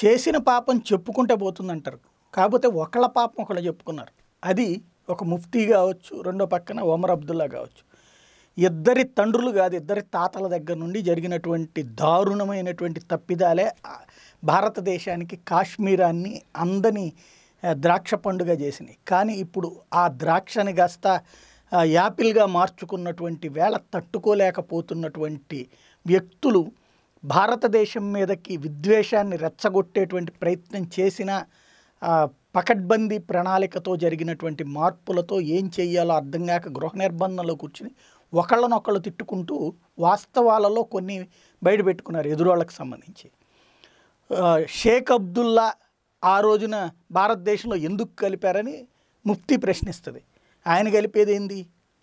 చేసిన పాపం చెప్పుకుంటే పోతుందంటారు. కాకపోతే ఒకళ్ళ పాపం ఒకళ్ళు చెప్పుకున్నారు. అది ఒక ముఫ్తీ కావచ్చు రెండో పక్కన ఒమర్ అబ్దుల్లా కావచ్చు. ఇద్దరి తండ్రులు కాదు ఇద్దరి తాతల దగ్గర నుండి జరిగినటువంటి దారుణమైనటువంటి తప్పిదాలే భారతదేశానికి కాశ్మీరాన్ని అందని ద్రాక్ష పండుగ చేసినాయి. కానీ ఇప్పుడు ఆ ద్రాక్షని కాస్త యాపిల్గా మార్చుకున్నటువంటి వేళ తట్టుకోలేకపోతున్నటువంటి వ్యక్తులు భారతదేశం మీదకి విద్వేషాన్ని రెచ్చగొట్టేటువంటి ప్రయత్నం చేసిన పకడ్బందీ ప్రణాళికతో జరిగినటువంటి మార్పులతో ఏం చేయాలో అర్థం కాక గృహ నిర్బంధంలో కూర్చుని ఒకళ్ళనొకళ్ళు తిట్టుకుంటూ వాస్తవాలలో కొన్ని బయటపెట్టుకున్నారు ఎదురోళ్ళకి సంబంధించి. షేక్ అబ్దుల్లా ఆ రోజున భారతదేశంలో ఎందుకు కలిపారని ముఫ్తీ ప్రశ్నిస్తుంది. ఆయన కలిపేది ఏంది?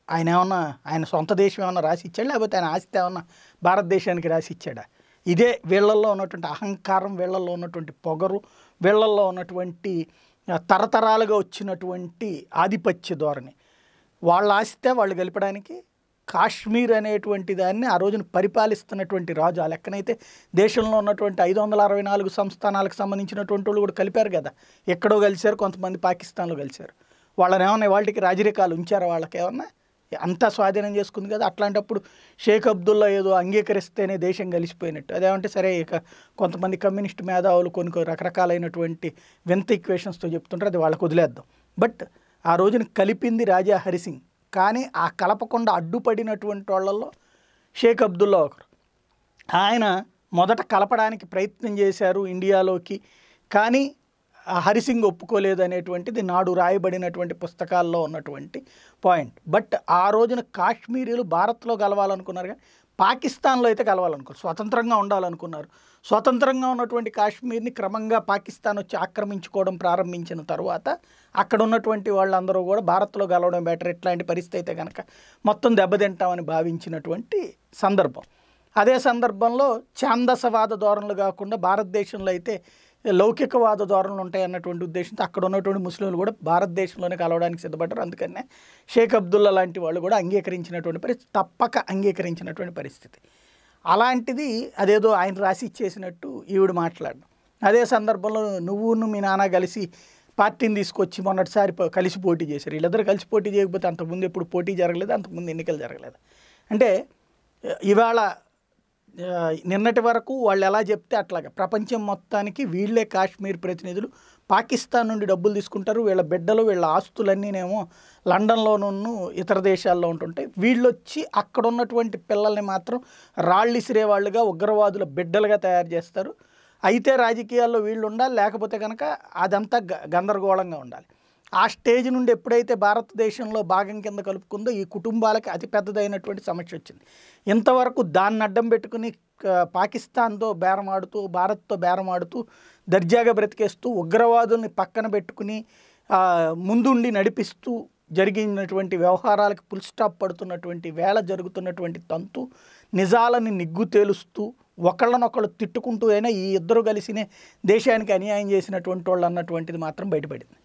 ఆయన ఏమన్నా ఆయన సొంత దేశం ఏమన్నా రాసి ఇచ్చాడు? లేకపోతే ఆయన ఆస్తి ఏమన్నా భారతదేశానికి రాసి ఇచ్చాడా? ఇదే వీళ్ళల్లో ఉన్నటువంటి అహంకారం వీళ్ళల్లో ఉన్నటువంటి పొగరు వీళ్ళల్లో ఉన్నటువంటి తరతరాలుగా వచ్చినటువంటి ఆధిపత్య ధోరణి. వాళ్ళ ఆస్తే వాళ్ళు గెలిపడానికి కాశ్మీర్ అనేటువంటి దాన్ని ఆ రోజున పరిపాలిస్తున్నటువంటి రాజు. ఆ లెక్కనైతే దేశంలో ఉన్నటువంటి ఐదు వందల అరవై నాలుగు సంస్థానాలకు సంబంధించినటువంటి వాళ్ళు కూడా కలిపారు కదా. ఎక్కడో కలిశారు కొంతమంది పాకిస్తాన్లో కలిశారు. వాళ్ళని ఏమన్నా వాళ్ళకి రాజరికాలు ఉంచారు? వాళ్ళకి ఏమన్నా? అంతా స్వాధీనం చేసుకుంది కదా అట్లాంటప్పుడు షేక్ అబ్దుల్లా ఏదో అంగీకరిస్తేనే దేశం కలిసిపోయినట్టు. అదేమంటే సరే ఇక కొంతమంది కమ్యూనిస్ట్ మేధావులు కొన్ని రకరకాలైనటువంటి వింత ఈక్వేషన్స్తో చెప్తుంటారు అది వాళ్ళకు వదిలేద్దాం. బట్ ఆ రోజున కలిపింది రాజా హరిసింగ్. కానీ ఆ కలపకుండా అడ్డుపడినటువంటి వాళ్ళల్లో షేక్ అబ్దుల్లా ఒకరు. ఆయన మొదట కలపడానికి ప్రయత్నం చేశారు ఇండియాలోకి. కానీ హరిసింగ్ ఒప్పుకోలేదు అనేటువంటిది నాడు రాయబడినటువంటి పుస్తకాల్లో ఉన్నటువంటి పాయింట్. బట్ ఆ రోజున కాశ్మీరీలు భారత్లో కలవాలనుకున్నారు కానీ పాకిస్తాన్లో అయితే కలవాలనుకున్నారు. స్వతంత్రంగా ఉండాలనుకున్నారు. స్వతంత్రంగా ఉన్నటువంటి కాశ్మీర్ని క్రమంగా పాకిస్తాన్ వచ్చి ఆక్రమించుకోవడం ప్రారంభించిన తర్వాత అక్కడ ఉన్నటువంటి వాళ్ళందరూ కూడా భారత్లో కలవడం బెటర్. ఇట్లాంటి పరిస్థితి అయితే కనుక మొత్తం దెబ్బతింటామని భావించినటువంటి సందర్భం. అదే సందర్భంలో ఛాందసవాద ధోరణులు కాకుండా భారతదేశంలో అయితే లౌకికవాద ధోరణులు ఉంటాయి అన్నటువంటి ఉద్దేశంతో అక్కడ ఉన్నటువంటి ముస్లింలు కూడా భారతదేశంలోనే కలవడానికి సిద్ధపడ్డారు. అందుకనే షేక్ అబ్దుల్లా లాంటి వాళ్ళు కూడా అంగీకరించినటువంటి పరిస్థితి తప్పక అంగీకరించినటువంటి పరిస్థితి. అలాంటిది అదేదో ఆయన రాసి ఇచ్చేసినట్టు ఈవిడ మాట్లాడడం. అదే సందర్భంలో నువ్వును మీ నాన్న కలిసి పార్టీని తీసుకొచ్చి మొన్నటిసారి కలిసి పోటీ చేశారు. వీళ్ళిద్దరు కలిసి పోటీ చేయకపోతే అంతకుముందు ఎప్పుడు పోటీ జరగలేదు అంతకుముందు ఎన్నికలు జరగలేదు. అంటే ఇవాళ నిన్నటి వరకు వాళ్ళు ఎలా చెప్తే అట్లాగే. ప్రపంచం మొత్తానికి వీళ్ళే కాశ్మీర్ ప్రతినిధులు. పాకిస్తాన్ నుండి డబ్బులు తీసుకుంటారు. వీళ్ళ బిడ్డలు వీళ్ళ ఆస్తులన్నీనేమో లండన్లోనూ ఇతర దేశాల్లో ఉంటుంటాయి వీళ్ళు వచ్చి అక్కడ ఉన్నటువంటి పిల్లల్ని మాత్రం రాళ్ళిసిరే వాళ్ళుగా ఉగ్రవాదుల బిడ్డలుగా తయారు చేస్తారు. అయితే రాజకీయాల్లో వీళ్ళు ఉండాలి. లేకపోతే కనుక అదంతా గ- గందరగోళంగా ఉండాలి. ఆ స్టేజ్ నుండి ఎప్పుడైతే భారతదేశంలో భాగం కింద కలుపుకుందో ఈ కుటుంబాలకి అతి పెద్దదైనటువంటి సమస్య వచ్చింది. ఇంతవరకు దాన్ని అడ్డం పెట్టుకుని పాకిస్తాన్తో బేరమాడుతూ భారత్తో బేరమాడుతూ దర్జాగా బ్రతికేస్తూ ఉగ్రవాదుల్ని పక్కన పెట్టుకుని ముందుండి నడిపిస్తూ జరిగినటువంటి వ్యవహారాలకు ఫుల్ స్టాప్ పడుతున్నటువంటి వేళ జరుగుతున్నటువంటి తంతు నిజాలని నిగ్గు తేలుస్తూ ఒకళ్ళనొకళ్ళు తిట్టుకుంటూ అయినా ఈ ఇద్దరు కలిసినే దేశానికి అన్యాయం చేసినటువంటి వాళ్ళు అన్నటువంటిది మాత్రం బయటపడింది.